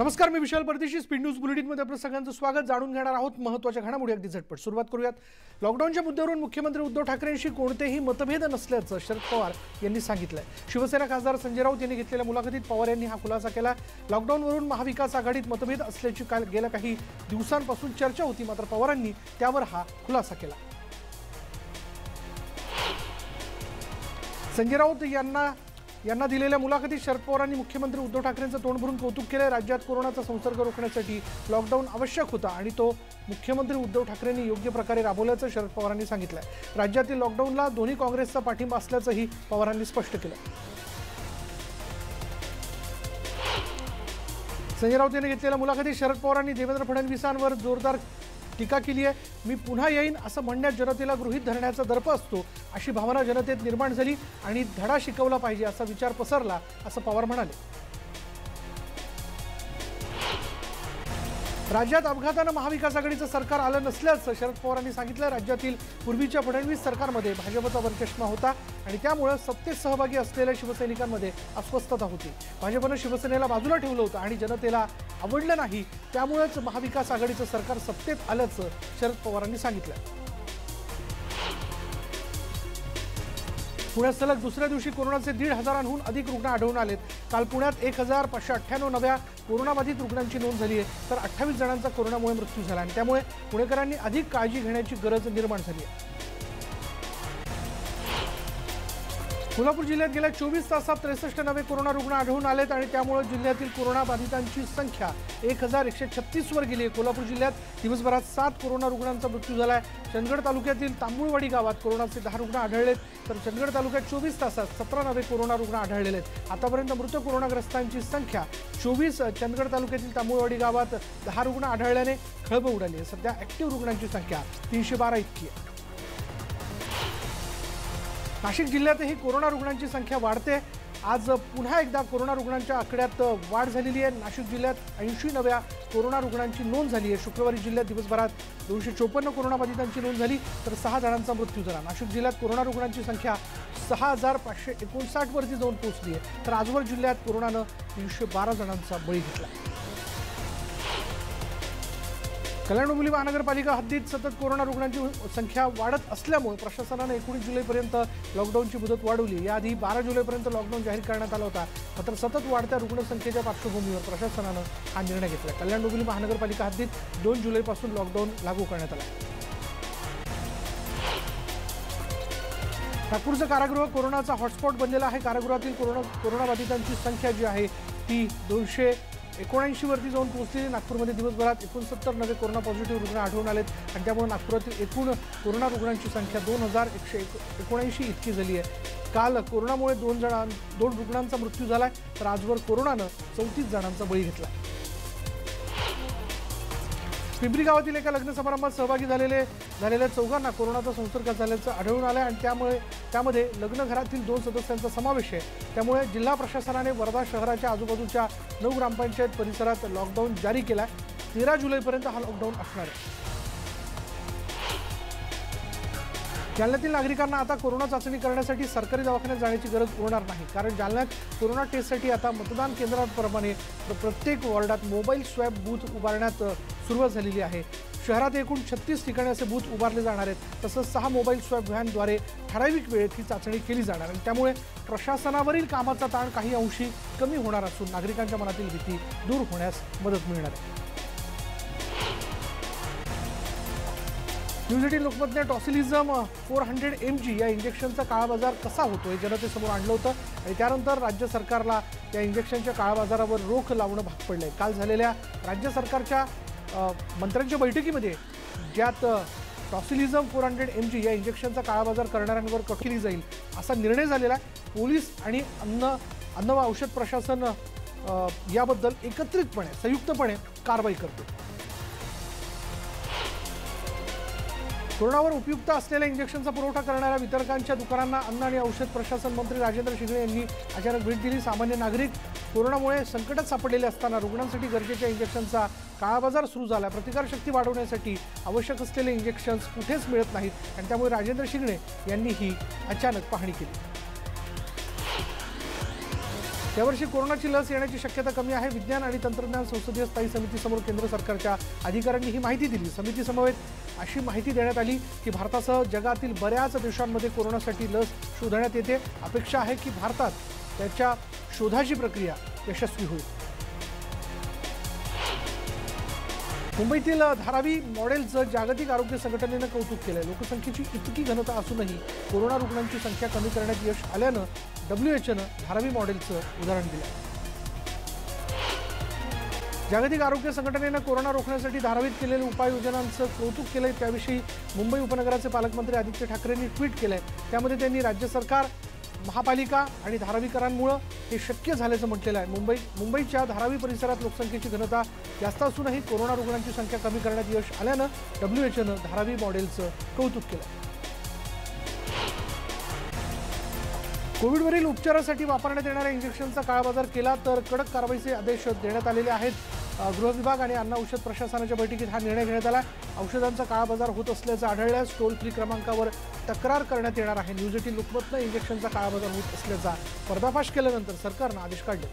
नमस्कार मी विशाल परदेशी. Speed news बुलेटिनमध्ये आपलं सगळ्यांचं स्वागत. जाणून घेणार आहोत महत्त्वाच्या घडामोडी. अगदी झटपट सुरुवात करूयात. लॉकडाऊनच्या मुद्द्यावरून मुख्यमंत्री उद्धव ठाकरेंशी कोणतेही मतभेद नसल्याचं शरद पवार यांनी सांगितलं शिवसेना खासदार संजय राऊत यांनी घेतलेल्या मुलाखतीत पवार यांनी हा खुलासा केला. लॉकडाऊनवरून महाविकास आघाडीत मतभेद असल्याची काल गेल्या काही दिवसांपासून चर्चा होती मात्र पवारांनी त्यावर हा खुलासा केला. संजय राऊत यांना यांना दिलेल्या मुलाखतीत शरद पवारांनी मुख्यमंत्री उद्धव ठाकरेंचं तोंड भरून कौतुक केलंय. राज्यात कोरोनाचा संसर्ग रोखण्यासाठी लॉकडाऊन आवश्यक होता आणि तो मुख्यमंत्री उद्धव ठाकरेंनी योग्य प्रकारे राबवल्याचं शरद पवारांनी सांगितलं राज्यातील लॉकडाऊनला दोन्ही काँग्रेसचा पाठिंबा असल्याचंही पवारांनी स्पष्ट केलं संजय राऊत यांनी घेतलेल्या मुलाखतीत शरद पवारांनी देवेंद्र फडणवीसांवर जोरदार टीका केली आहे. मी पुन्हा येईन असं म्हणण्यात जनतेला गृहीत धरण्याचा दर्प असतो. अशी भावना जनतेत निर्माण झाली आणि धडा शिकवला पाहिजे असा विचार पसरला असं पवार म्हणाले. राज्यात अपघातानं महाविकास आघाडीचं सरकार आलं नसल्याचं शरद पवारांनी सांगितलं. राज्यातील पूर्वीच्या फडणवीस सरकारमध्ये भाजपचा वरचष्मा होता आणि त्यामुळे सत्तेत सहभागी असलेल्या शिवसैनिकांमध्ये अस्वस्थता होती. भाजपनं शिवसेनेला बाजूला ठेवलं होतं आणि जनतेला आवडलं नाही. त्यामुळेच महाविकास आघाडीचं सरकार सत्तेत आल्याचं शरद पवारांनी सांगितलं. पुण्यात सलग दुसऱ्या दिवशी कोरोनाचे दीड हजारांहून अधिक रुग्ण आढळून आलेत. काल पुण्यात एक हजार पाचशे अठ्ठ्याण्णव नव्या कोरोनाबाधित रुग्णांची नोंद झाली आहे. तर अठ्ठावीस जणांचा कोरोनामुळे मृत्यू झाला आणि त्यामुळे पुणेकरांनी अधिक काळजी घेण्याची गरज निर्माण झाली आहे. कोल्हापूर जिल्ह्यात गेल्या चोवीस तासात त्रेसष्ट नवे कोरोना रुग्ण आढळून आलेत आणि त्यामुळे जिल्ह्यातील कोरोना बाधितांची संख्या एक हजार एकशे छत्तीसवर गेली आहे. कोल्हापूर जिल्ह्यात दिवसभरात सात कोरोना रुग्णांचा मृत्यू झाला आहे चंदगड तालुक्यातील तांबुळवाडी गावात कोरोनाचे दहा रुग्ण आढळलेत. तर चंदगड तालुक्यात चोवीस तासात सतरा नवे कोरोना रुग्ण आढळलेले आहेत. आतापर्यंत मृत कोरोनाग्रस्तांची संख्या चोवीस चंदगड तालुक्यातील तांबुळवाडी गावात दहा रुग्ण आढळल्याने खळबळ उडाली आहे. सध्या ॲक्टिव्ह रुग्णांची संख्या तीनशे बारा इतकी आहे. नाशिक जिल्ह्यातही कोरोना रुग्णांची संख्या वाढते. आज पुन्हा एकदा कोरोना रुग्णांच्या आकड्यात वाढ झालेली आहे. नाशिक जिल्ह्यात ऐंशी नव्या कोरोना रुग्णांची नोंद झाली आहे. शुक्रवारी जिल्ह्यात दिवसभरात दोनशे चोपन्न कोरोनाबाधितांची नोंद झाली तर सहा जणांचा मृत्यू झाला. नाशिक जिल्ह्यात कोरोना रुग्णांची संख्या सहा हजार पाचशे एकोणसाठवरती जाऊन पोहोचली आहे. तर आजवर जिल्ह्यात कोरोनानं तीनशे बारा जणांचा बळी घेतला. कल्याण डोंबिवली महानगरपालिका हद्दीत सतत कोरोना रुग्णांची संख्या वाढत असल्यामुळे प्रशासनानं एकोणीस जुलैपर्यंत लॉकडाऊनची मुदत वाढवली. याआधी बारा जुलैपर्यंत लॉकडाऊन जाहीर करण्यात आला होता. मात्र सतत वाढत्या रुग्णसंख्येच्या पार्श्वभूमीवर प्रशासनानं हा निर्णय घेतला. कल्याण डोंबिवली महानगरपालिका हद्दीत दोन जुलैपासून लॉकडाऊन लागू करण्यात आला. नागपूरचं कारागृह कोरोनाचा हॉटस्पॉट बनलेला आहे. कारागृहातील कोरोना कोरोनाबाधितांची संख्या जी आहे ती दोनशे एकोणऐंशीवरती जाऊन पोहोचली. नागपूरमध्ये दिवसभरात एकोणसत्तर नवे कोरोना पॉझिटिव्ह रुग्ण आढळून आलेत. आणि त्यामुळे नागपुरातील एकूण कोरोना रुग्णांची संख्या दोन हजार एकशे एक एकोणऐंशी इतकी झाली आहे. काल कोरोनामुळे दोन जणां दोन रुग्णांचा मृत्यू झाला तर आजवर कोरोनानं चौतीस जणांचा बळी घेतला. पिंपरी गावातील एका लग्न समारंभात सहभागी झालेले झालेल्या चौघांना कोरोनाचा संसर्ग झाल्याचं आढळून आलं आणि त्यामुळे त्यामध्ये लग्नघरातील दोन सदस्यांचा समावेश आहे. त्यामुळे जिल्हा प्रशासनाने वर्धा शहराच्या आजूबाजूच्या नऊ ग्रामपंचायत परिसरात लॉकडाऊन जारी केला आहे तेरा जुलैपर्यंत हा लॉकडाऊन असणार आहे. जालन्यातील नागरिकांना आता कोरोना चाचणी करण्यासाठी सरकारी दवाखान्यात जाण्याची गरज उरणार नाही. कारण जालन्यात कोरोना टेस्टसाठी आता मतदान केंद्रांप्रमाणे प्रत्येक वॉर्डात मोबाईल स्वॅब बूथ उभारण्यात सुरुवात झालेली आहे. शहरात एकूण छत्तीस ठिकाणी असे बूथ उभारले जाणार आहेत. तसंच सहा मोबाईल स्वॅब व्हॅनद्वारे ठराविक वेळेत ही चाचणी केली जाणार आणि त्यामुळे प्रशासनावरील कामाचा ताण काही अंशी कमी होणार असून नागरिकांच्या मनातील भीती दूर होण्यास मदत मिळणार आहे. News eighteen लोकमतने tocilizumab four hundred M G या इंजेक्शनचा काळाबाजार कसा होतो हे जनतेसमोर आणलं होतं आणि त्यानंतर राज्य सरकारला या इंजेक्शनच्या काळाबाजारावर रोख लावणं भाग पडलं आहे काल झालेल्या राज्य सरकारच्या मंत्र्यांच्या बैठकीमध्ये ज्यात tocilizumab four hundred M G या इंजेक्शनचा काळाबाजार करणाऱ्यांवर कठीली जाईल असा निर्णय झालेला आहे. पोलीस आणि अन्न अन्न व औषध प्रशासन याबद्दल एकत्रितपणे संयुक्तपणे कारवाई करतो कोरोनावर उपयुक्त असलेल्या इंजेक्शनचा पुरवठा करणाऱ्या वितरकांच्या दुकानांना अन्न आणि औषध प्रशासन मंत्री राजेंद्र शिंगणे यांनी अचानक भेट दिली. सामान्य नागरिक कोरोनामुळे संकटात सापडलेले असताना रुग्णांसाठी गरजेच्या इंजेक्शनचा काळाबाजार सुरू झाला. प्रतिकारशक्ती वाढवण्यासाठी आवश्यक असलेले इंजेक्शन्स कुठेच मिळत नाहीत. आणि त्यामुळे राजेंद्र शिंगणे यांनी ही अचानक पाहणी केली. यावर्षी कोरोनाची लस येण्याची शक्यता कमी आहे. विज्ञान आणि तंत्रज्ञान संसदीय स्थायी समितीसमोर केंद्र सरकारच्या अधिकाऱ्यांनी ही माहिती दिली. समितीसमवेत अशी माहिती देण्यात आली की भारतासह जगातील बऱ्याच देशांमध्ये कोरोनासाठी लस शोधण्यात येते. अपेक्षा आहे की भारतात त्याच्या शोधाची प्रक्रिया यशस्वी होईल. मुंबईतील धारावी मॉडेलचं जागतिक आरोग्य संघटनेनं कौतुक केलंय. लोकसंख्येची इतकी घनता असूनही कोरोना रुग्णांची संख्या कमी करण्यात यश आल्यानं डब्ल्यू एच एनं धारावी मॉडेलचं उदाहरण दिलं. जागतिक आरोग्य संघटनेनं कोरोना रोखण्यासाठी धारावीत केलेल्या उपाययोजनांचं कौतुक केलंय. त्याविषयी मुंबई उपनगराचे पालकमंत्री आदित्य ठाकरेंनी ट्विट केलंय. त्यामध्ये त्यांनी राज्य सरकार महापालिका आणि धारावीकरांमुळं हे शक्य झाल्याचं म्हटलेलं आहे. मुंबई मुंबईच्या धारावी परिसरात लोकसंख्येची घनता जास्त असूनही कोरोना रुग्णांची संख्या कमी करण्यात यश आल्यानं डब्ल्यू एच एनं धारावी मॉडेलचं कौतुक केलं. कोविडवरील उपचारासाठी वापरण्यात येणाऱ्या इंजेक्शनचा काळाबाजार केला तर कडक कारवाईचे आदेश देण्यात आलेले आहेत. गृह गृहविभाग आणि अन्न औषध प्रशासनाच्या बैठकीत हा निर्णय घेण्यात आला. औषधांचा काळाबाजार होत असल्याचं आढळल्यास टोल फ्री क्रमांकावर तक्रार करण्यात येणार आहे. न्यूज एटीन लुकमतनं इंजेक्शनचा काळाबाजार होत असल्याचा पर्दाफाश केल्यानंतर सरकारनं आदेश काढले.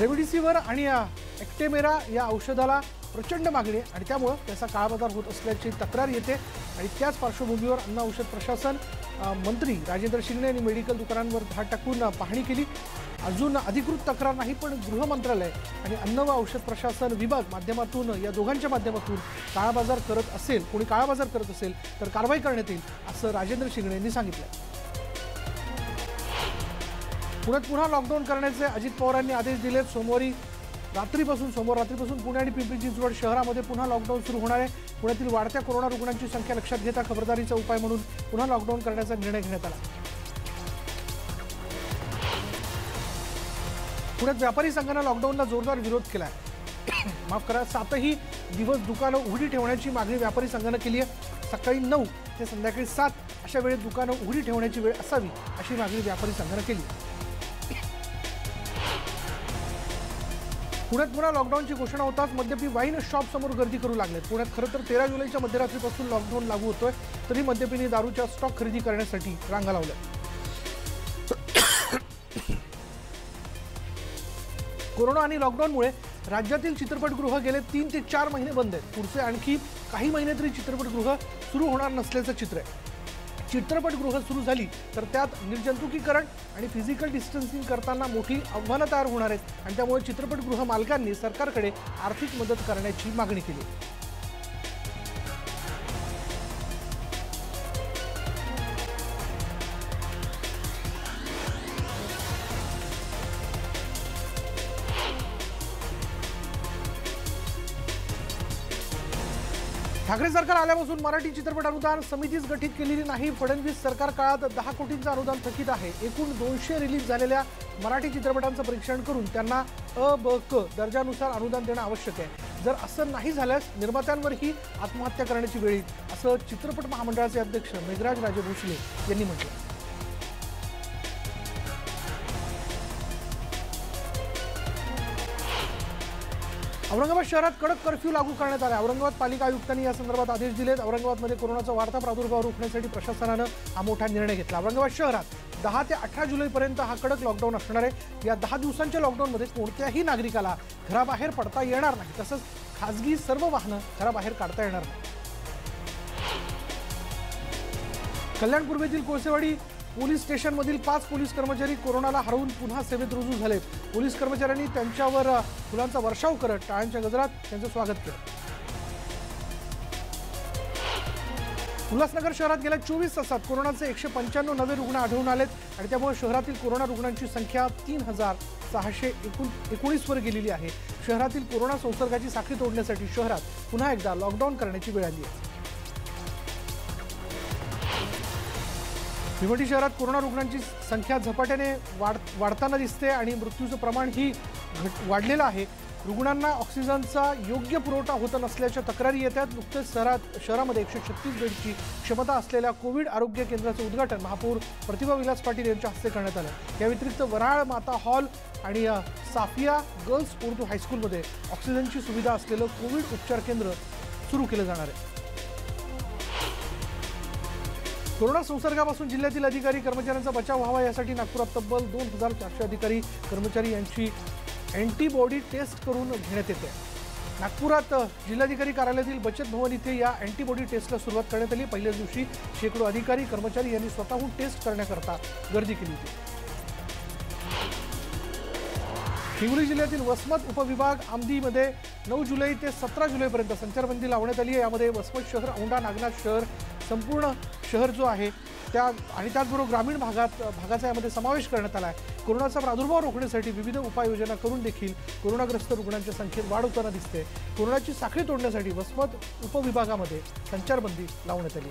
रेमडिसिव्हर आणि एक्टेमेरा या औषधाला प्रचंड मागणी आहे आणि त्यामुळं त्याचा काळाबाजार होत असल्याची तक्रार येते. आणि त्याच पार्श्वभूमीवर अन्न औषध प्रशासन मंत्री राजेंद्र शिंगणे यांनी मेडिकल दुकानांवर धाड टाकून पाहणी केली. अजून अधिकृत तक्रार नाही पण गृह मंत्रालय आणि अन्न व औषध प्रशासन विभाग माध्यमातून या दोघांच्या माध्यमातून काळाबाजार करत असेल कोणी काळाबाजार करत असेल तर कारवाई करण्यात येईल असं राजेंद्र शिंगणे यांनी सांगितलं पुण्यात पुन्हा लॉकडाऊन करण्याचे अजित पवारांनी आदेश दिलेत. सोमवारी रात्रीपासून सोमवार रात्रीपासून पुणे आणि पिंपरी चिंचवड शहरामध्ये पुन्हा लॉकडाऊन सुरू होणार आहे. पुण्यातील वाढत्या कोरोना रुग्णांची संख्या लक्षात घेता खबरदारीचा उपाय म्हणून पुन्हा लॉकडाऊन करण्याचा निर्णय घेण्यात आला. पुण्यात व्यापारी संघानं लॉकडाऊनला जोरदार विरोध केला आहे माफ करा सातही दिवस दुकानं उघडी ठेवण्याची मागणी व्यापारी संघानं केली आहे. सकाळी नऊ ते संध्याकाळी सात अशा वेळेत दुकानं उघडी ठेवण्याची वेळ असावी अशी मागणी व्यापारी संघानं केली पुण्यात पुन्हा लॉकडाऊनची घोषणा होताच मद्यपी वाईन शॉप समोर गर्दी करू लागले पुण्यात खरं तर तेरा जुलैच्या मध्यरात्रीपासून लॉकडाऊन लागू होतोय तरी मद्यपींनी दारूच्या स्टॉक खरेदी करण्यासाठी रांगा लावल्या कोरोना आणि लॉकडाऊनमुळे राज्यातील चित्रपटगृह गेले तीन ते चार महिने बंद आहेत. पुढचे आणखी काही महिने तरी चित्रपटगृह सुरू होणार नसल्याचं चित्र आहे. चित्रपटगृह सुरू झाली तर त्यात निर्जंतुकीकरण आणि फिजिकल डिस्टन्सिंग करताना मोठी आव्हानं तयार होणार आहेत. आणि त्यामुळे चित्रपटगृह मालकांनी सरकारकडे आर्थिक मदत करण्याची मागणी केली. ठाकरे सरकार आल्यापासून मराठी चित्रपट अनुदान समितीच गठीत केलेली नाही. फडणवीस सरकार काळात दहा कोटींचं अनुदान थकीत आहे. एकूण दोनशे रिलीज झालेल्या मराठी चित्रपटांचं परीक्षण करून त्यांना अ ब क दर्जानुसार अनुदान देणं आवश्यक आहे. जर असं नाही झाल्यास निर्मात्यांवरही आत्महत्या करण्याची वेळ येईल असं चित्रपट महामंडळाचे अध्यक्ष मेघराज राजे भोसले यांनी म्हटलं औरंगाबाद शहरात कडक कर्फ्यू लागू करण्यात आला औरंगाबाद पालिका आयुक्तांनी या संदर्भात आदेश दिलेत. औरंगाबादमध्ये कोरोनाचा वाढता प्रादुर्भाव रोखण्यासाठी प्रशासनानं हा मोठा निर्णय घेतला. औरंगाबाद शहरात दहा ते अठरा जुलैपर्यंत हा कडक लॉकडाऊन असणार आहे. या दहा दिवसांच्या लॉकडाऊनमध्ये कोणत्याही नागरिकाला घराबाहेर पडता येणार नाही. तसंच खासगी सर्व वाहनं घराबाहेर काढता येणार नाही कल्याण पूर्वेतील कोळसेवाडी पोलीस स्टेशनमधील पाच पोलीस कर्मचारी कोरोनाला हरवून पुन्हा सेवेत रुजू झालेत. पोलीस कर्मचाऱ्यांनी त्यांच्यावर फुलांचा वर्षाव करत टाळ्यांच्या गजरात त्यांचं स्वागत केलं. उल्हासनगर शहरात गेल्या चोवीस तासात कोरोनाचे एकशे पंच्याण्णव नवे रुग्ण आढळून आलेत आणि त्यामुळे शहरातील कोरोना रुग्णांची संख्या तीन हजार सहाशे एकूण एकोणीसवर गेलेली आहे. शहरातील कोरोना संसर्गाची साखळी तोडण्यासाठी शहरात पुन्हा एकदा लॉकडाऊन करण्याची वेळ आली आहे. भिवंडी शहरात कोरोना रुग्णांची संख्या झपाट्याने वाढ वाढताना दिसते आणि मृत्यूचं प्रमाणही घट वाढलेलं आहे. रुग्णांना ऑक्सिजनचा योग्य पुरवठा होत नसल्याच्या तक्रारी येतात. नुकतेच शहरात शहरामध्ये एकशे छत्तीस बेडची क्षमता असलेल्या कोविड आरोग्य केंद्राचं उद्घाटन महापौर प्रतिभा विलास पाटील यांच्या हस्ते करण्यात आलं. या व्यतिरिक्त वराळ माता हॉल आणि साफिया गर्ल्स उर्दू हायस्कूलमध्ये ऑक्सिजनची सुविधा असलेलं कोविड उपचार केंद्र सुरू केलं जाणार आहे. कोरोना संसर्गापासून जिल्ह्यातील अधिकारी कर्मचाऱ्यांचा बचाव व्हावा यासाठी नागपुरात तब्बल दोन हजार चारशे अधिकारी कर्मचारी यांची अँटीबॉडी टेस्ट करून घेण्यात येते. नागपुरात जिल्हाधिकारी कार्यालयातील बचत भवन इथे या अँटीबॉडी टेस्टला सुरुवात करण्यात आली. पहिल्याच दिवशी शेकडो अधिकारी कर्मचारी यांनी स्वतःहून टेस्ट करण्याकरता गर्दी केली होती. हिंगोली जिल्ह्यातील वसमत उपविभाग आमदीमध्ये नऊ जुलै ते सतरा जुलैपर्यंत संचारबंदी लावण्यात आली आहे. यामध्ये वसमत शहर औंढा नागनाथ शहर संपूर्ण शहर जो आहे त्या आणि त्याचबरोबर ग्रामीण भागात भागाचा यामध्ये समावेश करण्यात आला आहे. कोरोनाचा प्रादुर्भाव रोखण्यासाठी विविध उपाययोजना करून देखील कोरोनाग्रस्त रुग्णांच्या संख्येत वाढ होताना दिसते. कोरोनाची साखळी तोडण्यासाठी वसमत उपविभागामध्ये संचारबंदी लावण्यात आली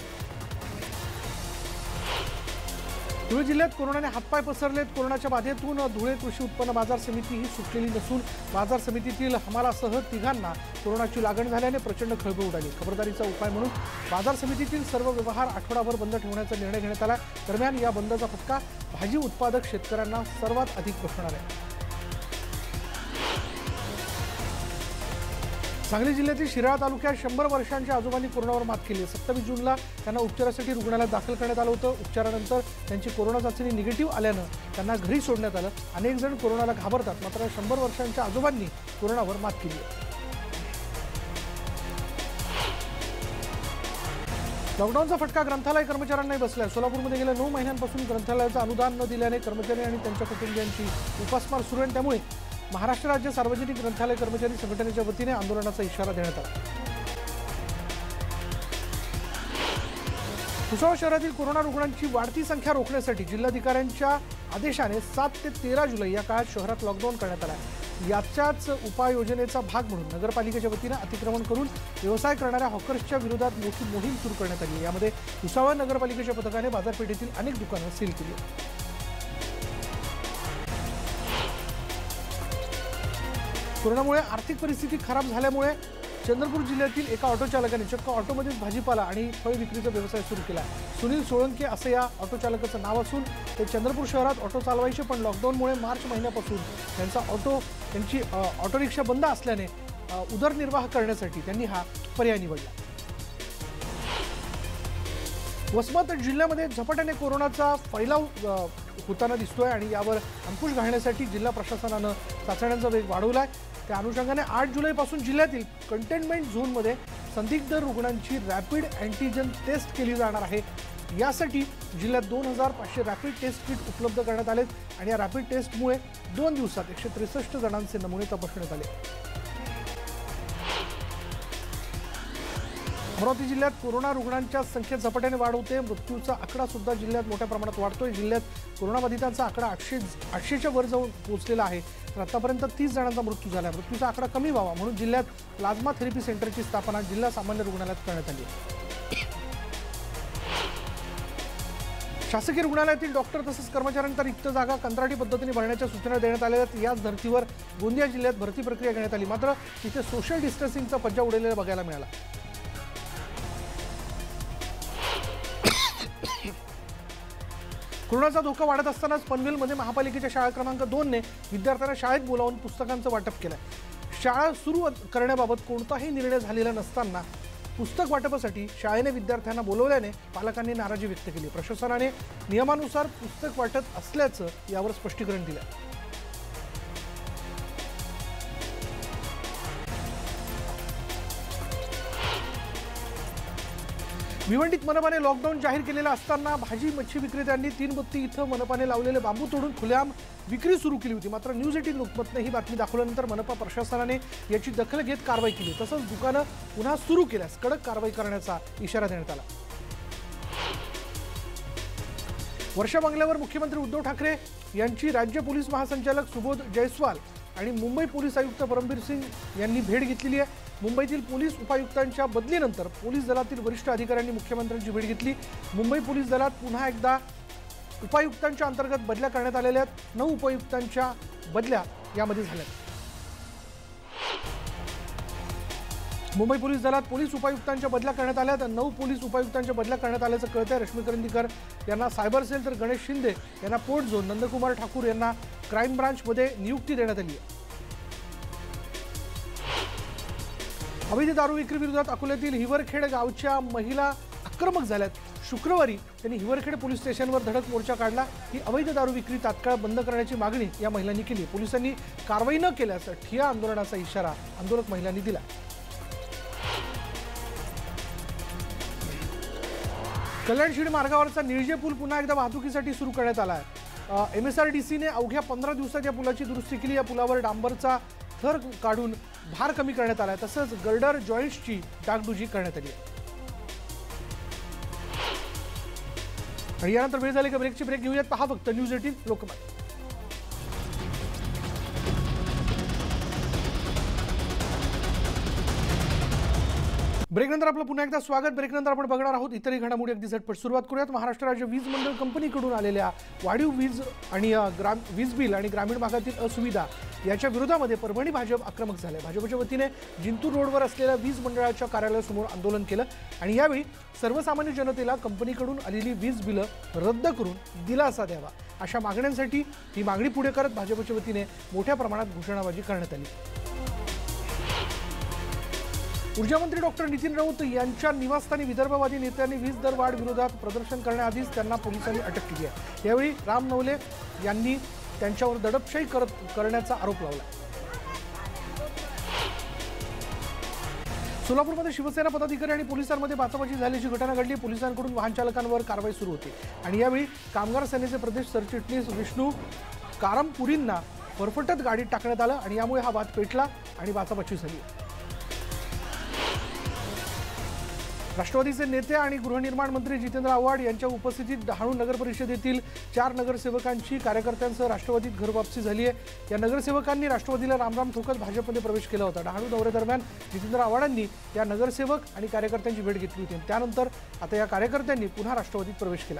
धुळे जिल्ह्यात कोरोनाने हातपाय पसरलेत. कोरोनाच्या बाधेतून धुळे कृषी उत्पन्न बाजार समिती ही सुटलेली नसून बाजार समितीतील हमालासह तिघांना कोरोनाची लागण झाल्याने प्रचंड खळबळ उडाली. खबरदारीचा उपाय म्हणून बाजार समितीतील सर्व व्यवहार आठवडाभर बंद ठेवण्याचा निर्णय घेण्यात आला. दरम्यान या बंदचा फटका भाजी उत्पादक शेतकऱ्यांना सर्वात अधिक बसणार आहे. सांगली जिल्ह्यातील शिराळा तालुक्यात शंभर वर्षांच्या आजोबांनी कोरोनावर मात केली आहे. सत्तावीस जूनला त्यांना उपचारासाठी रुग्णालयात दाखल करण्यात आलं होतं. उपचारानंतर त्यांची कोरोना चाचणी निगेटिव्ह आल्यानं त्यांना घरी सोडण्यात आलं. अनेक जण कोरोनाला घाबरतात. मात्र शंभर वर्षांच्या आजोबांनी कोरोनावर मात केली आहे. लॉकडाऊनचा फटका ग्रंथालय कर्मचाऱ्यांनाही बसलाय. सोलापूरमध्ये गेल्या नऊ महिन्यांपासून ग्रंथालयाचं अनुदान न दिल्याने कर्मचारी आणि त्यांच्या कुटुंबियांची उपासमार सुरू आहे. त्यामुळे महाराष्ट्र राज्य सार्वजनिक ग्रंथालय कर्मचारी संघटनेच्या वतीने आंदोलनाचा इशारा देण्यात आला. भुसावळ शहरातील कोरोना रुग्णांची वाढती संख्या रोखण्यासाठी जिल्हाधिकाऱ्यांच्या आदेशाने सात ते तेरा जुलै या काळात शहरात लॉकडाऊन करण्यात आला आहे. याच्याच उपाययोजनेचा भाग म्हणून नगरपालिकेच्या वतीनं अतिक्रमण करून व्यवसाय करणाऱ्या हॉकर्सच्या विरोधात मोठी मोहीम सुरू करण्यात आली आहे. यामध्ये भुसावळ नगरपालिकेच्या पथकाने बाजारपेठेतील अनेक दुकानं सील केली कोरोनामुळे आर्थिक परिस्थिती खराब झाल्यामुळे चंद्रपूर जिल्ह्यातील एका ऑटो चालकाने चक्क ऑटोमध्येच भाजीपाला आणि फळ विक्रीचा व्यवसाय सुरू केला. सुनील सोळंके असं या ऑटो चालकाचं नाव असून ते चंद्रपूर शहरात ऑटो चालवायचे पण लॉकडाऊनमुळे मार्च महिन्यापासून त्यांचा ऑटो त्यांची ऑटोरिक्षा ऑटो रिक्षा बंद असल्याने उदरनिर्वाह करण्यासाठी त्यांनी हा पर्याय निवडला. वसमत जिल्ह्यामध्ये झपाट्याने कोरोनाचा फैलाव होताना दिसतोय आणि यावर अंकुश घालण्यासाठी जिल्हा प्रशासनानं चाचण्यांचा वेग वाढवला आहे त्या अनुषंगाने आठ जुलैपासून जिल्ह्यातील कंटेनमेंट झोनमध्ये संदिग्ध रुग्णांची रॅपिड अँटीजन टेस्ट केली जाणार आहे. यासाठी जिल्ह्यात दोन हजार पाचशे रॅपिड टेस्ट किट उपलब्ध करण्यात आलेत आणि या रॅपिड टेस्टमुळे दोन दिवसात एकशे त्रेसष्ट जणांचे नमुने तपासण्यात आले. अमरावती जिल्ह्यात कोरोना रुग्णांच्या संख्येत झपाट्याने वाढ होते. मृत्यूचा आकडा सुद्धा जिल्ह्यात मोठ्या प्रमाणात वाढतोय. जिल्ह्यात कोरोनाबाधितांचा आकडा आठशे आठशेच्या वर जाऊन पोहोचलेला आहे. तर आतापर्यंत तीस जणांचा मृत्यू झाला आहे. मृत्यूचा आकडा कमी व्हावा म्हणून जिल्ह्यात प्लाझ्मा थेरपी सेंटरची स्थापना जिल्हा सामान्य रुग्णालयात करण्यात आली आहे. शासकीय रुग्णालयातील डॉक्टर तसंच कर्मचाऱ्यांचा रिक्त जागा कंत्राटी पद्धतीने भरण्याच्या सूचना देण्यात आल्या आहेत. याच धर्तीवर गोंदिया जिल्ह्यात भरती प्रक्रिया घेण्यात आली. मात्र तिथे सोशल डिस्टन्सिंगचा पज्जा उडलेला बघायला मिळाला. कोरोनाचा धोका वाढत असतानाच पनवेलमध्ये महापालिकेच्या शाळा क्रमांक दोनने विद्यार्थ्यांना शाळेत बोलावून पुस्तकांचं वाटप केलं शाळा सुरू करण्याबाबत कोणताही निर्णय झालेला नसताना पुस्तक वाटपासाठी शाळेने विद्यार्थ्यांना बोलवल्याने पालकांनी नाराजी व्यक्त केली. प्रशासनाने नियमानुसार पुस्तक वाटत असल्याचं यावर स्पष्टीकरण दिलं भिवंडीत मनपाने लॉकडाऊन जाहीर केलेला असताना भाजी मच्छी विक्रेत्यांनी तीन बत्ती इथं मनपाने लावलेले बांबू तोडून खुलेआम विक्री सुरू केली होती. मात्र न्यूज एटीन लोकमतने ही बातमी दाखवल्यानंतर मनपा प्रशासनाने याची दखल घेत कारवाई केली. तसंच दुकानं पुन्हा सुरू केल्यास कडक कारवाई करण्याचा इशारा देण्यात आला. वर्षा बंगल्यावर मुख्यमंत्री उद्धव ठाकरे यांची राज्य पोलीस महासंचालक सुबोध जयस्वाल आणि मुंबई पोलीस आयुक्त परमबीर सिंग यांनी भेट घेतलेली आहे. मुंबईतील पोलीस उपायुक्तांच्या बदलीनंतर पोलीस दलातील वरिष्ठ अधिकाऱ्यांनी मुख्यमंत्र्यांची भेट घेतली. मुंबई पोलीस दलात पुन्हा एकदा उपायुक्तांच्या अंतर्गत बदल्या करण्यात आलेल्या आहेत. नऊ उपायुक्तांच्या बदल्या यामध्ये झाल्या मुंबई पोलीस दलात पोलीस उपायुक्तांच्या बदल्या करण्यात आल्या तर नऊ पोलीस उपायुक्तांच्या बदल्या करण्यात आल्याचं कळतंय. रश्मी करंदीकर यांना सायबर सेल तर गणेश शिंदे यांना पोर्ट झोन नंदकुमार ठाकूर यांना क्राईम ब्रांचमध्ये नियुक्ती देण्यात आली आहे. अवैध दारू विक्री विरोधात अकोल्यातील हिवरखेड गावच्या महिला आक्रमक झाल्यात. शुक्रवारी त्यांनी हिवरखेड पोलीस स्टेशनवर धडक मोर्चा काढला. ही अवैध दारू विक्री तात्काळ बंद करण्याची मागणी या महिलांनी केली. पोलिसांनी कारवाई न केल्यास ठिया आंदोलनाचा इशारा आंदोलक महिलांनी दिला. कल्याणशीड मार्गावरचा निळजे पूल पुन्हा एकदा वाहतुकीसाठी सुरू करण्यात आला आहे. एम एस आर डी सीने अवघ्या पंधरा दिवसात या पुलाची दुरुस्ती केली. या पुलावर डांबरचा थर काढून भार कमी करण्यात आला आहे तसंच गर्डर जॉईंट्सची डागडुजी करण्यात आली आहे. आणि यानंतर वेळ झाली का ब्रेकची ब्रेक घेऊयात. पहा फक्त. News eighteen Lokmat. ब्रेकनंतर आपलं पुन्हा एकदा स्वागत. ब्रेकनंतर आपण बघणार आहोत इतरही घडामोडी अगदी झटपट. सुरुवात करूयात महाराष्ट्र राज्य वीज मंडळ कंपनीकडून आलेल्या वाढीव वीज आणि ग्राम वीज बिल आणि ग्रामीण भागातील असुविधा याच्या विरोधामध्ये परभणी भाजप आक्रमक झाले भाजपच्या वतीने जिंतूर रोडवर असलेल्या वीज मंडळाच्या कार्यालयासमोर आंदोलन केलं आणि यावेळी सर्वसामान्य जनतेला कंपनीकडून आलेली वीज बिलं रद्द करून दिलासा द्यावा. अशा मागण्यांसाठी ही मागणी पुढे करत भाजपच्या वतीने मोठ्या प्रमाणात घोषणाबाजी करण्यात आली. ऊर्जामंत्री डॉक्टर नितीन राऊत यांच्या निवासस्थानी विदर्भवादी नेत्यांनी वीज दर वाढ विरोधात प्रदर्शन करण्याआधीच त्यांना पोलिसांनी अटक केली आहे. यावेळी राम नवले यांनी त्यांच्यावर दडपशाही करत करण्याचा आरोप लावला. सोलापूरमध्ये शिवसेना पदाधिकारी आणि पोलिसांमध्ये बाचाबाची झाल्याची घटना घडली. पोलिसांकडून वाहन चालकांवर कारवाई सुरू होती. आणि यावेळी कामगार सेनेचे प्रदेश सरचिटणीस विष्णू कारमपुरींना फरफटत गाडीत टाकण्यात आलं आणि यामुळे हा वाद पेटला आणि बाचाबाची झाली. राष्ट्रवादीचे नेते आणि गृहनिर्माण मंत्री जितेंद्र आव्हाड यांच्या उपस्थितीत डहाणू नगर परिषदेतील चार नगरसेवकांची कार्यकर्त्यांसह राष्ट्रवादीत घरवापसी झाली आहे. या नगरसेवकांनी राष्ट्रवादीला रामराम ठोकत भाजपमध्ये प्रवेश केला होता. डहाणू दौऱ्यादरम्यान जितेंद्र आव्हाडांनी या नगरसेवक आणि कार्यकर्त्यांची भेट घेतली होती. त्यानंतर आता या कार्यकर्त्यांनी पुन्हा राष्ट्रवादीत प्रवेश केला.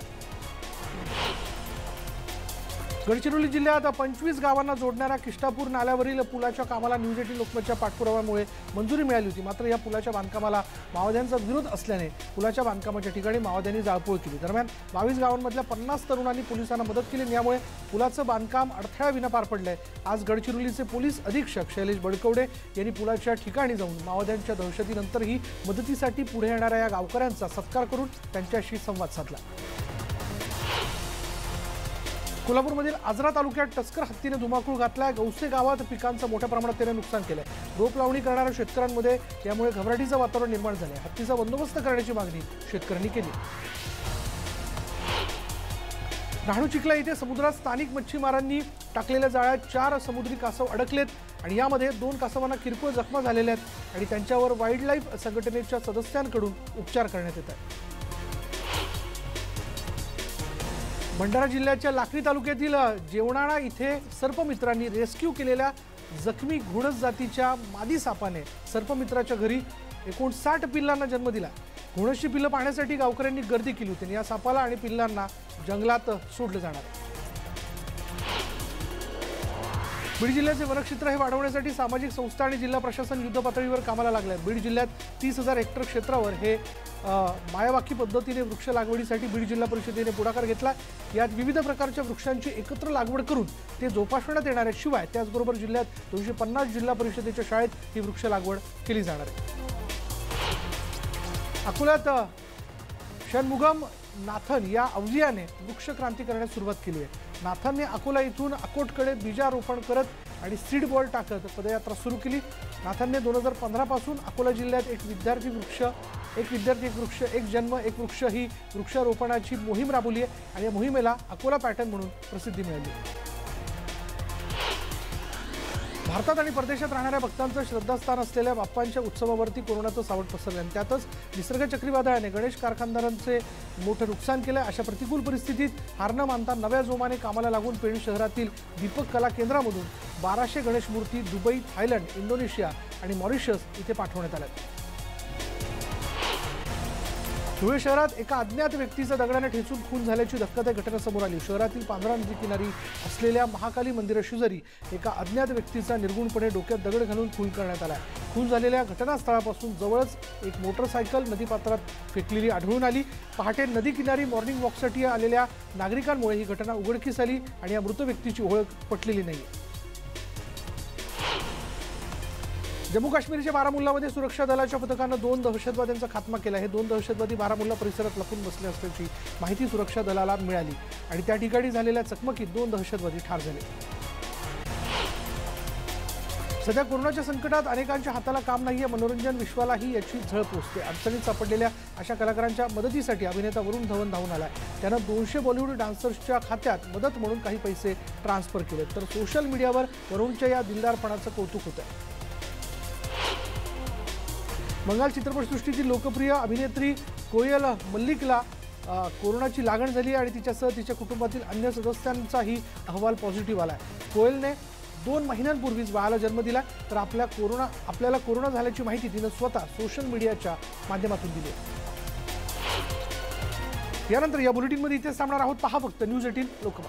गडचिरोली जिल्ह्यात पंचवीस गावांना जोडणाऱ्या किष्टापूर नाल्यावरील पुलाच्या कामाला न्यूज एटीन लोकमतच्या पाठपुराव्यामुळे मंजुरी मिळाली होती. मात्र या पुलाच्या बांधकामाला माओवाद्यांचा विरोध असल्याने पुलाच्या बांधकामाच्या ठिकाणी माओवाद्यांनी जाळपोळ केली. दरम्यान बावीस गावांमधल्या पन्नास तरुणांनी पोलिसांना मदत केली. यामुळे पुलाचं बांधकाम अडथळ्याविना पार पडलंय. आज गडचिरोलीचे पोलीस अधीक्षक शैलेश बडकवडे यांनी पुलाच्या ठिकाणी जाऊन माओवाद्यांच्या दहशतीनंतरही मदतीसाठी पुढे येणाऱ्या या गावकऱ्यांचा सत्कार करून त्यांच्याशी संवाद साधला. कोल्हापूरमधील आजरा तालुक्यात टस्कर हत्तीने धुमाकूळ घातलाय. गौसे गावात पिकांचं मोठ्या प्रमाणात त्याने नुकसान केलंय. रोप लावणी करणाऱ्या शेतकऱ्यांमध्ये यामुळे घबराटीचं वातावरण निर्माण झालंय. हत्तीचा बंदोबस्त करण्याची मागणी शेतकऱ्यांनी केली. डहाणू चिखला इथे समुद्रात स्थानिक मच्छीमारांनी टाकलेल्या जाळ्यात चार समुद्री कासव अडकलेत आणि यामध्ये दोन कासवांना किरकोळ जखमा झालेल्या आहेत आणि त्यांच्यावर वाईल्ड लाईफ संघटनेच्या सदस्यांकडून उपचार करण्यात येत आहेत. भंडारा जिल्ह्याच्या लाकडी तालुक्यातील जेवणाळा इथे सर्पमित्रांनी रेस्क्यू केलेल्या जखमी घुणस जातीच्या मादी सापाने सर्पमित्राच्या घरी एकोणसाठ पिल्लांना जन्म दिला घोणसची पिल्लं पाहण्यासाठी गावकऱ्यांनी गर्दी केली होती आणि या सापाला आणि पिल्लांना जंगलात सोडलं जाणार आहे. बीड जिल्ह्याचे वनक्षेत्र हे वाढवण्यासाठी सामाजिक संस्था आणि जिल्हा प्रशासन युद्ध पातळीवर कामाला लागले आहे बीड जिल्ह्यात तीस हजार हेक्टर क्षेत्रावर हे मायावाकी पद्धतीने वृक्ष लागवडीसाठी बीड जिल्हा परिषदेने पुढाकार घेतला. यात विविध प्रकारच्या वृक्षांची एकत्र लागवड करून ते जोपासण्यात येणार आहे शिवाय त्याचबरोबर जिल्ह्यात दोनशे पन्नास जिल्हा परिषदेच्या शाळेत ही वृक्ष लागवड केली जाणार आहे. अकोल्यात षणमुगम नाथन या अवजियाने वृक्ष क्रांती करण्यास सुरुवात केली आहे. नाथनने अकोला इथून अकोटकडे बीजारोपण करत आणि सीड बॉल टाकत पदयात्रा सुरू केली. नाथनने दोन हजार पंधरापासून अकोला जिल्ह्यात एक विद्यार्थी वृक्ष एक विद्यार्थी एक वृक्ष एक जन्म एक वृक्ष ही वृक्षारोपणाची मोहीम राबवली आहे. आणि या मोहिमेला अकोला पॅटर्न म्हणून प्रसिद्धी मिळाली. आहे भारतात आणि परदेशात राहणाऱ्या भक्तांचं श्रद्धास्थान असलेल्या बाप्पांच्या उत्सवावरती कोरोनाचं सावट पसरलं आणि त्यातच निसर्ग चक्रीवादळाने गणेश कारखानदारांचे मोठं नुकसान केलं. अशा प्रतिकूल परिस्थितीत हार न मानता नव्या जोमाने कामाला लागून पेण शहरातील दीपक कला केंद्रामधून बाराशे गणेश मूर्ती दुबई थायलंड इंडोनेशिया आणि मॉरिशस इथे पाठवण्यात आल्या धुळे शहरात एका अज्ञात व्यक्तीचा दगडाने ठेचून खून झाल्याची धक्कादायक घटना समोर आली. शहरातील पांढरा नदी किनारी असलेल्या महाकाली मंदिराशेजारी एका अज्ञात व्यक्तीचा निर्गुणपणे डोक्यात दगड घालून खून करण्यात आला खून झालेल्या घटनास्थळापासून जवळच एक मोटरसायकल नदीपात्रात फेकलेली आढळून आली. पहाटे नदी किनारी मॉर्निंग वॉकसाठी आलेल्या नागरिकांमुळे ही घटना उघडकीस आली आणि या मृत व्यक्तीची ओळख पटलेली नाही. जम्मू काश्मीरच्या बारामुल्लामध्ये सुरक्षा दलाच्या पथकानं दोन दहशतवाद्यांचा खात्मा केला. हे दोन दहशतवादी बारामुल्ला परिसरात लपून बसले असल्याची माहिती सुरक्षा दलाला मिळाली. आणि त्या ठिकाणी झालेल्या चकमकीत दोन दहशतवादी ठार झाले. सध्या कोरोनाच्या संकटात अनेकांच्या हाताला काम नाहीये. मनोरंजन विश्वालाही याची झळ पोचते. अडचणीत सापडलेल्या अशा कलाकारांच्या मदतीसाठी अभिनेता वरुण धवन धावून आलाय. त्यानं दोनशे बॉलिवूड डान्सर्सच्या खात्यात मदत म्हणून काही पैसे ट्रान्सफर केले तर सोशल मीडियावर वरुणच्या या दिलदारपणाचं कौतुक होतं बंगाल चित्रपटसृष्टीतील लोकप्रिय अभिनेत्री कोयल मल्लिकला कोरोनाची लागण झाली आणि तिच्यासह तिच्या कुटुंबातील अन्य सदस्यांचाही अहवाल पॉझिटिव्ह आला कोयलने दोन महिन्यांपूर्वीच बाळाला जन्म दिला तर आपल्या कोरोना आपल्याला कोरोना झाल्याची माहिती तिनं स्वतः सोशल मीडियाच्या माध्यमातून दिली. यानंतर या बुलेटिनमध्ये इथेच थांबणार आहोत. पहा फक्त न्यूज एटीन लोकमत.